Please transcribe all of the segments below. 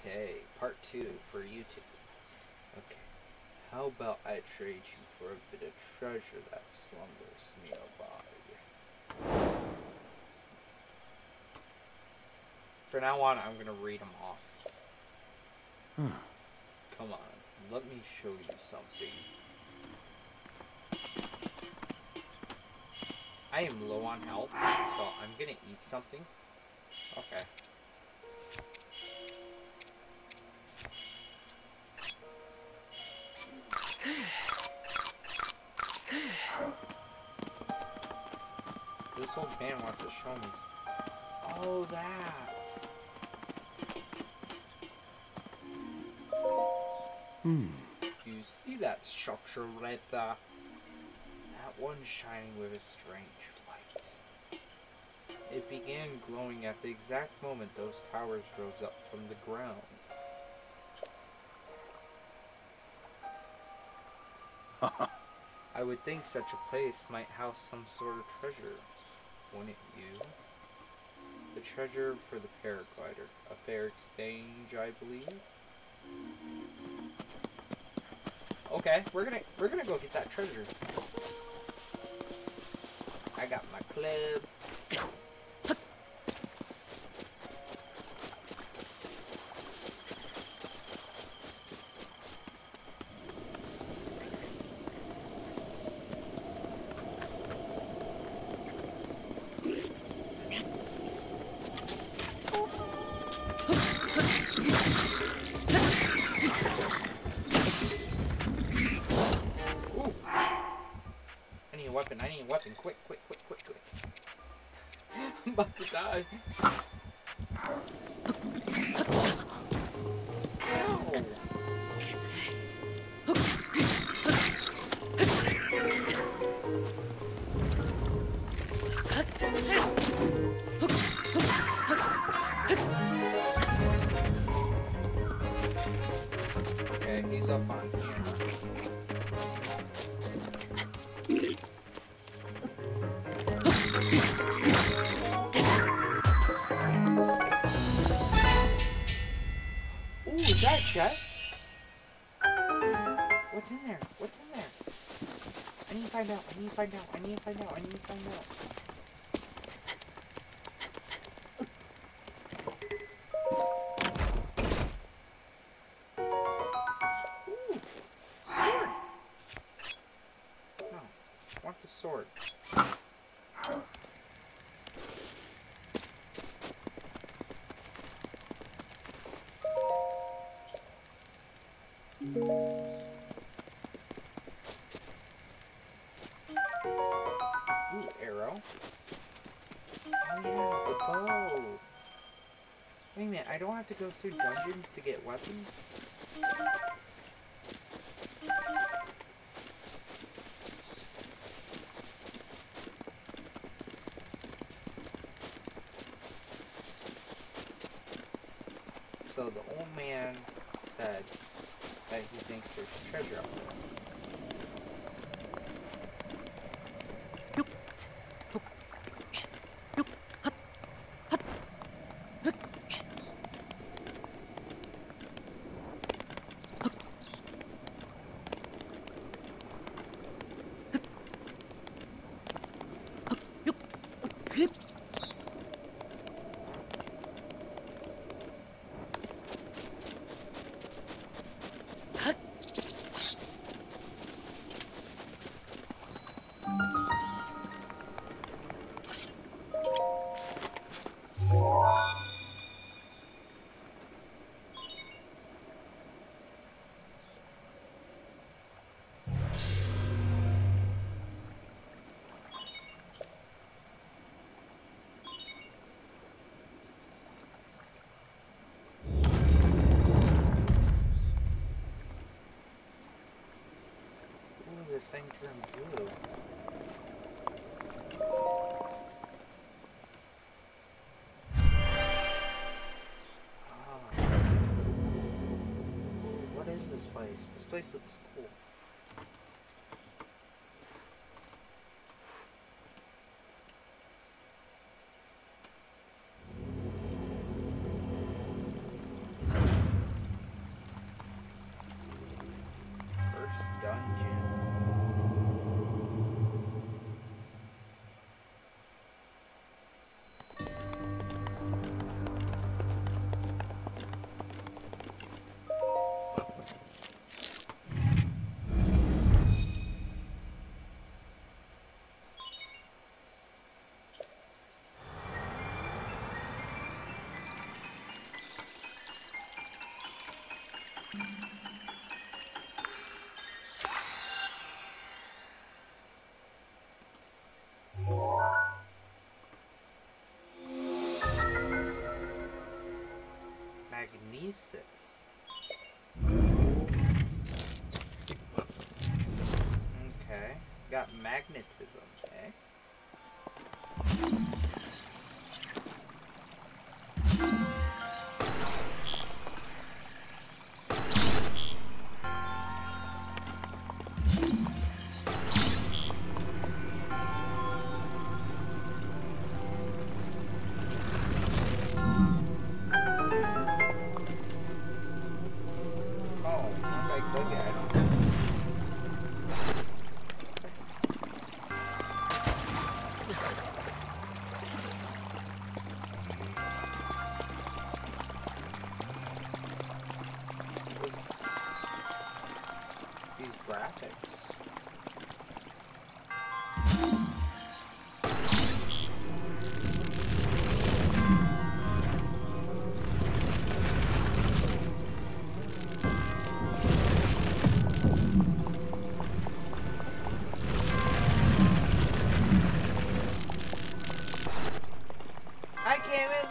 Okay, part two for YouTube. Okay, how about I trade you for a bit of treasure that slumbers nearby? For now on, I'm gonna read them off. Hmm. Come on, let me show you something. I am low on health, so I'm gonna eat something. Okay. This old man wants to show me. s- Oh, that. Hmm. You see that structure right there? That one shining with a strange light. It began glowing at the exact moment those towers rose up from the ground. I would think such a place might house some sort of treasure, wouldn't you? The treasure for the paraglider. A fair exchange, I believe. Okay, we're gonna we're gonna go get that treasure. I got my club. Die. Find out. I need to find out. I need to find out. Ooh, sword. No, want the sword. Ooh, have to go through dungeons to get weapons? So the old man said that he thinks there's treasure up there. Ooh, this thing turned blue. Ah. What is this place? This place looks cool. Got magnetism, eh? Oh, if I click it, I don't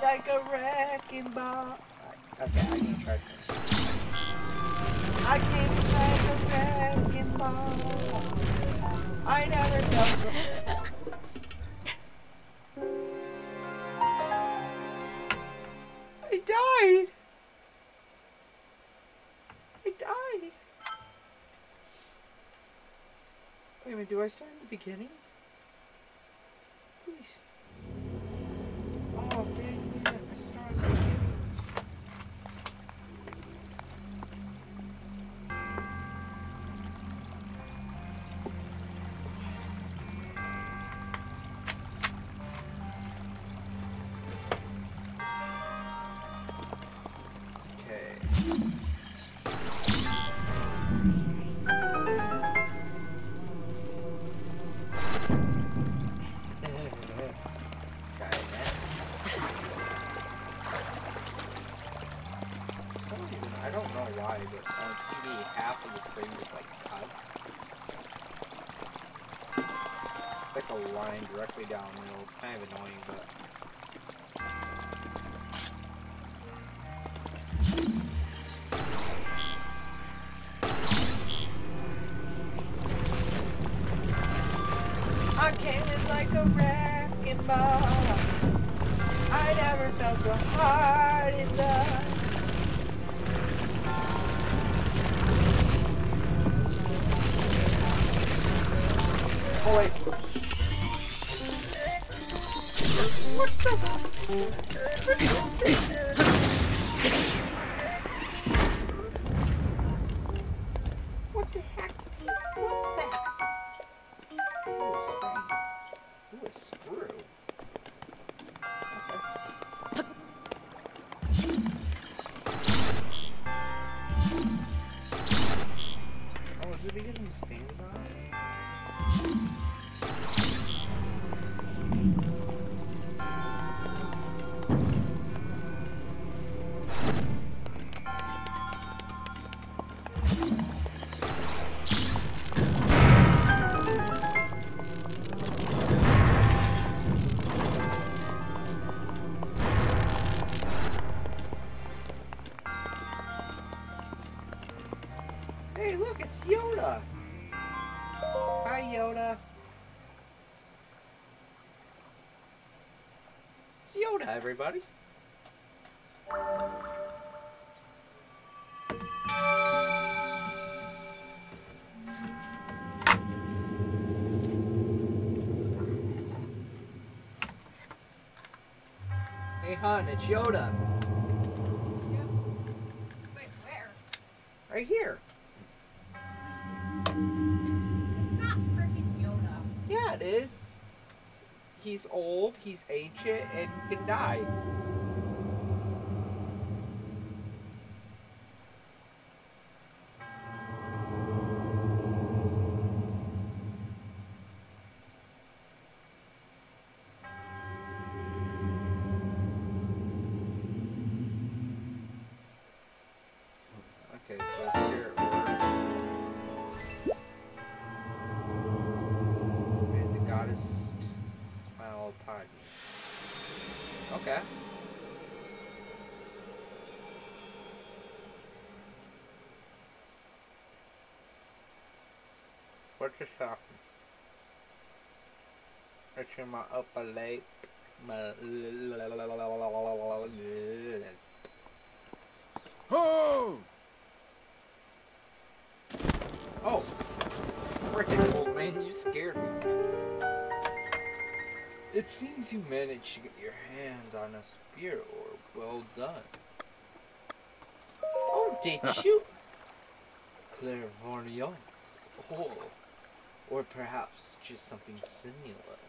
like a wrecking ball. Okay, I can try something. I came like a wrecking ball. I never felt so. I died. I died. Wait a minute, do I start in the beginning? Like a line directly down the middle. It's kind of annoying, but. Is it because I'm standing on it? Yoda, everybody. Hey, hon, it's Yoda. Wait, where? Right here. It's not freaking Yoda. Yeah, it is. He's old, he's ancient, and can die. What just happened? It's in my upper lip. My Oh! Oh! Frickin' old man, you scared me. It seems you managed to get your hands on a spirit orb. Well done. Oh, did you? Clairvoyance. Oh. Or perhaps just something similar.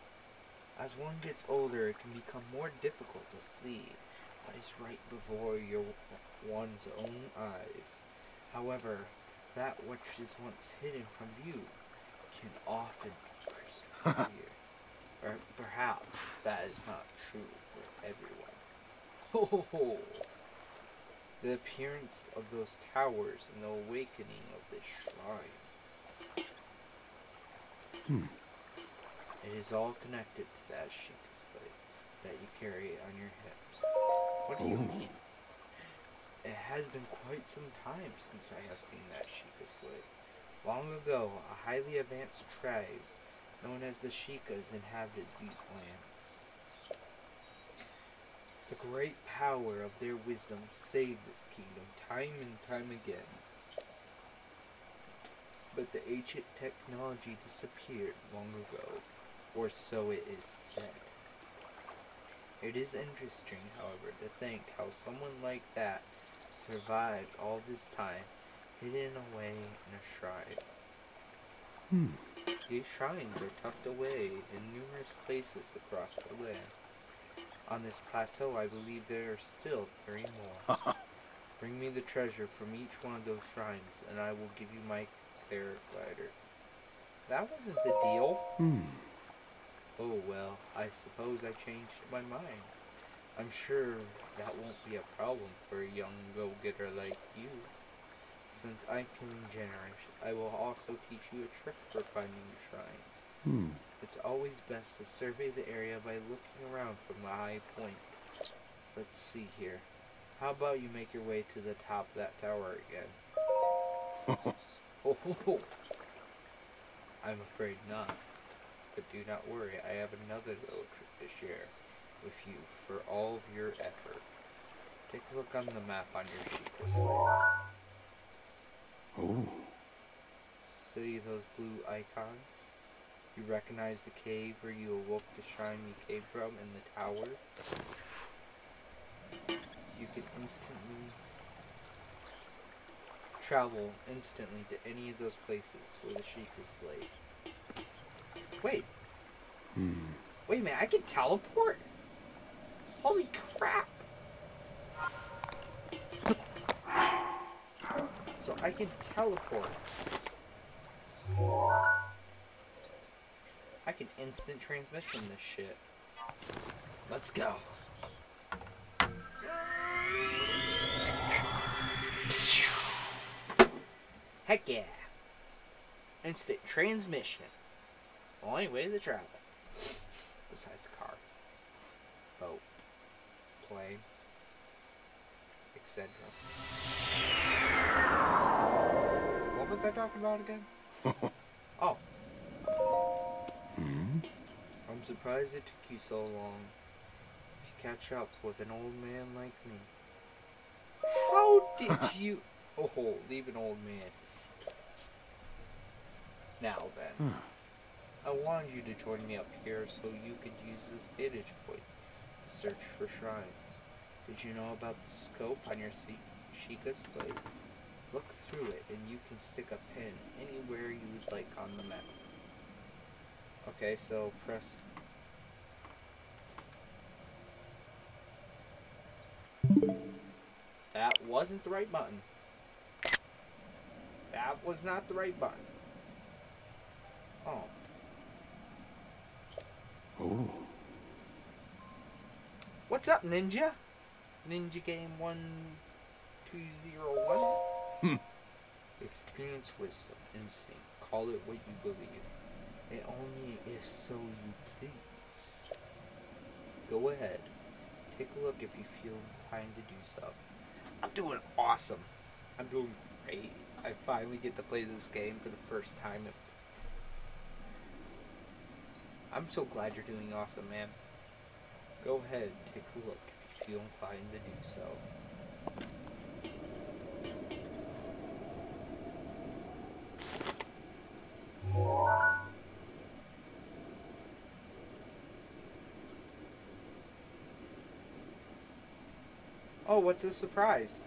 As one gets older, it can become more difficult to see what is right before your one's own eyes. However, that which is once hidden from view can often be or perhaps that is not true for everyone. Ho ho ho! The appearance of those towers and the awakening of this shrine. Hmm. It is all connected to that Sheikah slate that you carry on your hips. What do you mean? It has been quite some time since I have seen that Sheikah slate. Long ago, a highly advanced tribe known as the Sheikahs inhabited these lands. The great power of their wisdom saved this kingdom time and time again. But the ancient technology disappeared long ago, or so it is said. It is interesting, however, to think how someone like that survived all this time, hidden away in a shrine. Hmm. These shrines are tucked away in numerous places across the land. On this plateau, I believe there are still three more. Bring me the treasure from each one of those shrines, and I will give you my paraglider. That wasn't the deal. Hmm. Oh well, I suppose I changed my mind. I'm sure that won't be a problem for a young go-getter like you. Since I'm feeling generous, I will also teach you a trick for finding shrines. Hmm. It's always best to survey the area by looking around from a high point. Let's see here. How about you make your way to the top of that tower again? Oh, ho, ho. I'm afraid not. But do not worry, I have another little trick to share with you for all of your effort. Take a look on the map on your sheet. Oh. See those blue icons? You recognize the cave where you awoke the shrine you came from in the tower? You can instantly travel instantly to any of those places where the sheik is slave. Wait, Hmm. wait a minute, I can teleport? Holy crap! So I can teleport. I can instant transmission this shit. Let's go. Heck yeah. Instant transmission. Only way to travel. Besides car. Boat. Plane. Etc. What was I talking about again? Oh, Hmm. I'm surprised it took you so long to catch up with an old man like me. How did you? Oh, leave an old man. Now then, Huh. I wanted you to join me up here so you could use this vantage point to search for shrines. Did you know about the scope on your Sheikah slate? Look through it and you can stick a pin anywhere you would like on the map. Okay, so press That wasn't the right button. That was not the right button. Oh. Oh. What's up, Ninja? Ninja Game 1201? Hmm. Experience wisdom, instinct, call it what you believe. It only if so you please. Go ahead. Take a look if you feel inclined to do so. I'm doing awesome. I'm doing great. I finally get to play this game for the first time I'm so glad you're doing awesome, man. Go ahead, take a look if you feel inclined to do so. Oh, what's a surprise?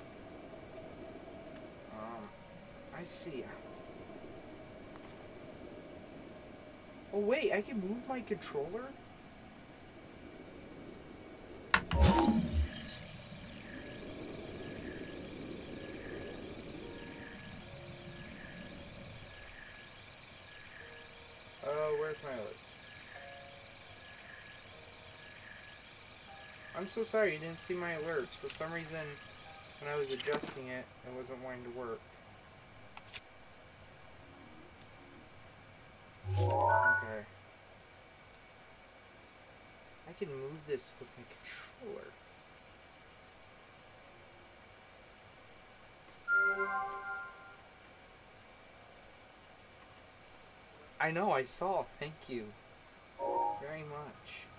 I see. Oh wait, I can move my controller? Oh, where's my alert? I'm so sorry you didn't see my alerts. For some reason, when I was adjusting it, it wasn't wanting to work. I can move this with my controller. I know, I saw. Thank you. Very much.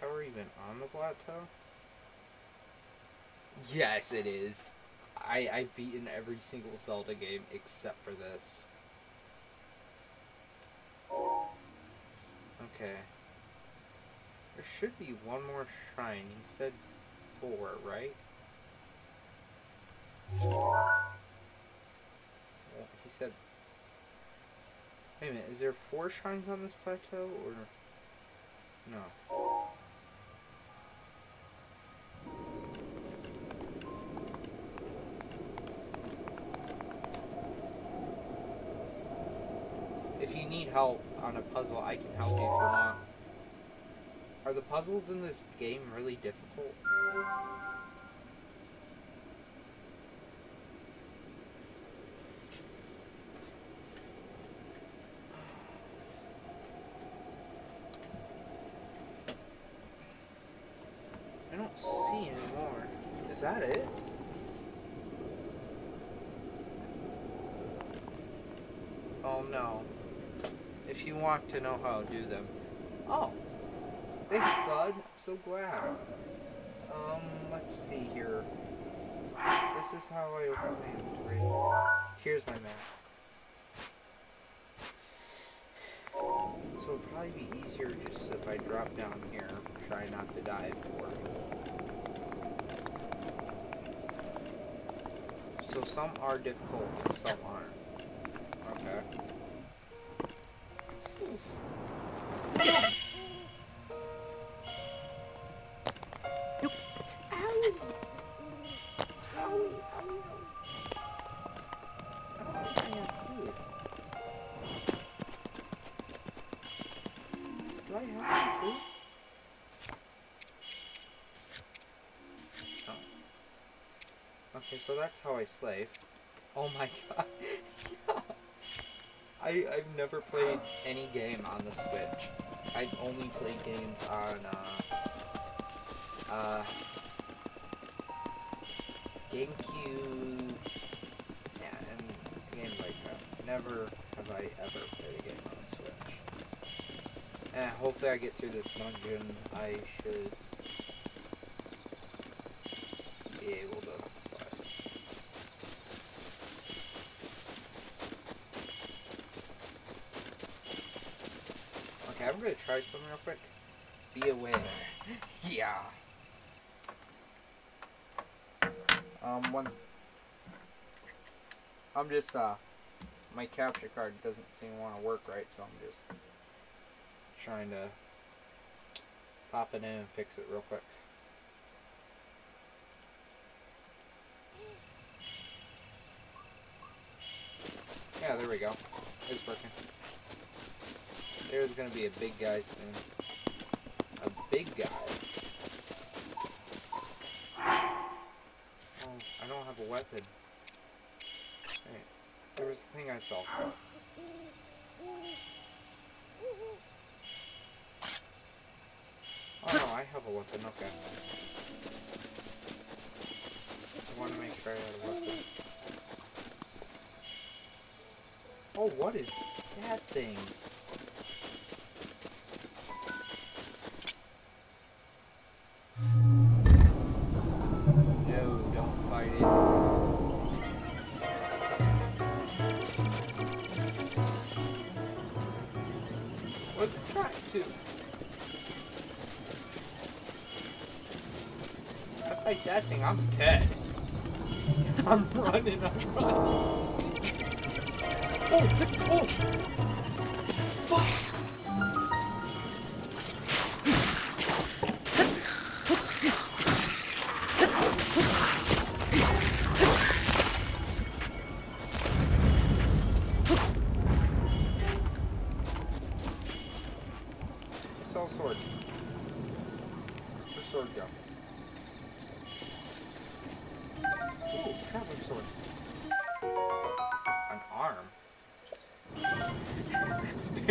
Tower even on the plateau? Yes, it is. I, I've beaten every single Zelda game except for this. Okay. There should be one more shrine. He said four, right? Well, he said... Wait a minute, is there four shrines on this plateau, or... No. Help on a puzzle, I can help you if you want. Are the puzzles in this game really difficult? I don't see anymore. Is that it? Oh no. If you want to know how to do them. Oh. Thanks, bud. I'm so glad. Um, let's see here. This is how I open my inventory. Here's my map. So it'll probably be easier just if I drop down here, try not to die for me. So some are difficult some aren't. Okay. So that's how I slave. Oh my god. yeah. I, I've never played any game on the Switch. I've only played games on, uh, uh, GameCube, yeah, and games like that. Never have I ever played a game on the Switch. And hopefully I get through this dungeon. I should be able to. But okay, I'm gonna try something real quick. Be aware. yeah. Um, once. I'm just, uh, my capture card doesn't seem to want to work right, so I'm just trying to pop it in and fix it real quick. Yeah, there we go. It's working. There's gonna be a big guy soon. A big guy. Oh, I don't have a weapon. there was a thing I saw. Oh no, I have a weapon, okay. I want to make sure I have a weapon. Oh, what is that thing? I'm running, I'm running.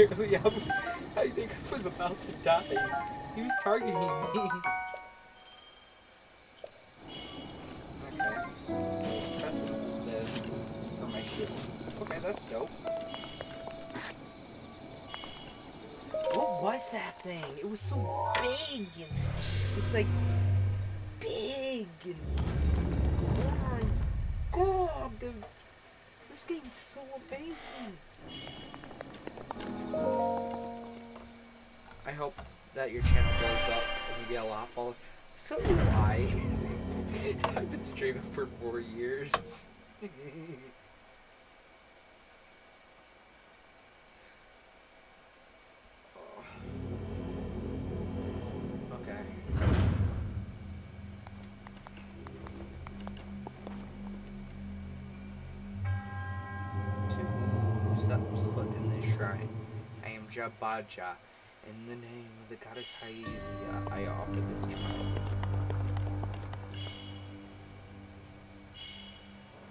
Barely, I, I think I was about to die. He was targeting me. Okay. That's dope. What was that thing? It was so big it's like big oh my god, this game's so amazing. I hope that your channel blows up and you get a lot of followers. So do I. I've been streaming for four years. Ja Baij. In the name of the goddess Hylia, I offer this child.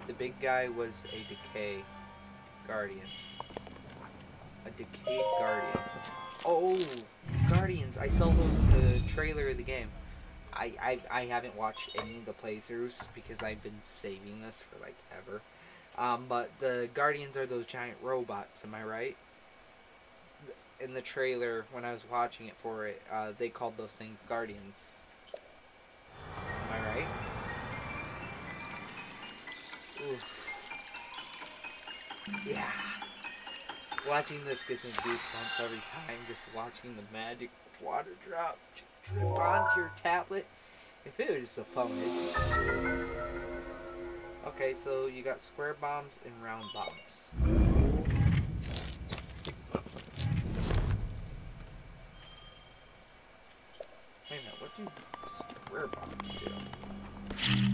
The big guy was a decay guardian. A decayed guardian. Oh, guardians! I saw those in the trailer of the game. I, I I haven't watched any of the playthroughs because I've been saving this for like ever. Um, but the guardians are those giant robots. Am I right? In the trailer, when I was watching it for it, uh, they called those things guardians. Am I right? Yeah. Watching this gives me goosebumps every time. Just watching the magic water drop just drip onto your tablet. If it was just a phone. Okay, so you got square bombs and round bombs. Square bombs do?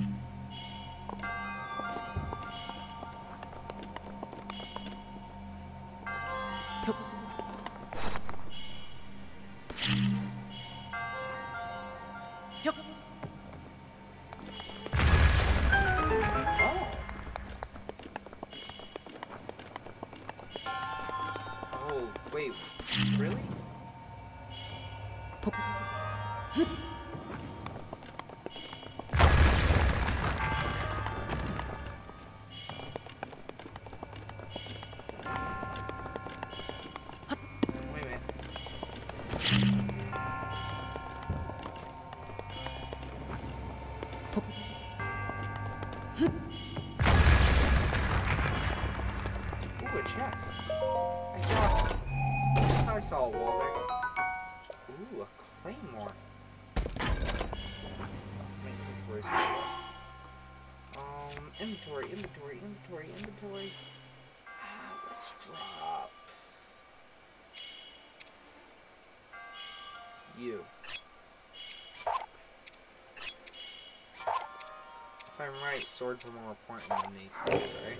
Inventory, inventory, inventory, inventory. Ah, let's drop. You. If I'm right, swords are more important than these things, right?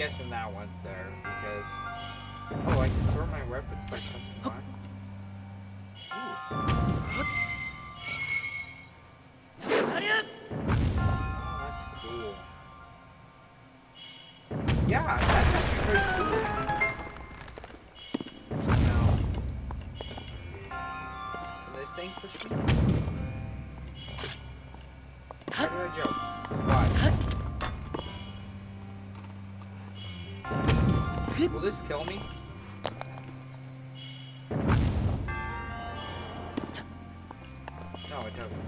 Guessing that went there because oh, I can sort my weapons by pressing Y. kill me? No, it doesn't.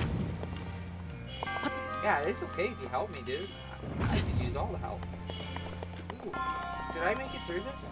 Yeah, it's okay if you help me, dude. I I could use all the help. Ooh, did I make it through this?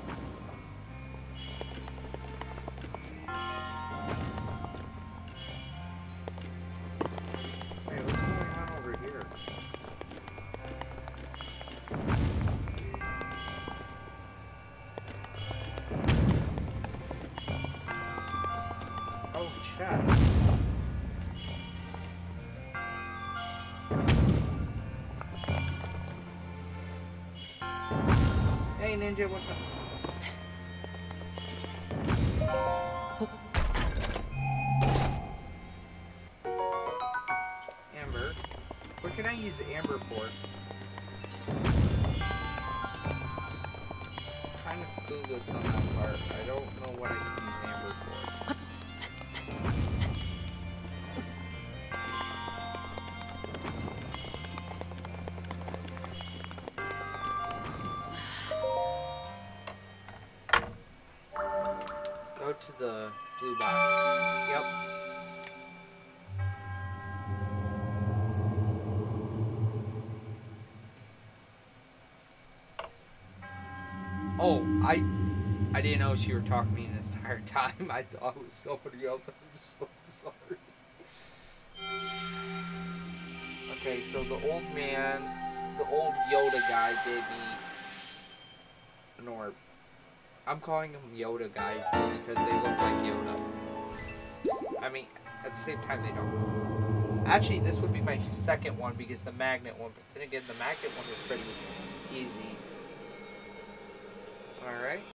Hey Ninja, To the blue box. Yep. Oh, I I didn't know she were talking to me this entire time. I thought it was somebody else. I'm so sorry. Okay, so the old man, the old Yoda guy gave me I'm calling them Yoda guys because they look like Yoda. I mean, at the same time they don't. Actually, this would be my second one because the magnet one. But then again, the magnet one was pretty easy. All right.